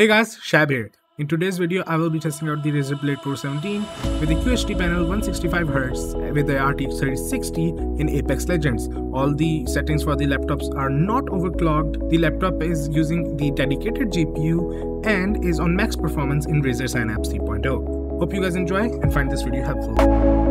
Hey guys, Shab here. In today's video, I will be testing out the Razer Blade Pro 17 with a QHD panel 165Hz with the RTX 3060 in Apex Legends. All the settings for the laptops are not overclocked. The laptop is using the dedicated GPU and is on max performance in Razer Synapse 3.0. Hope you guys enjoy and find this video helpful.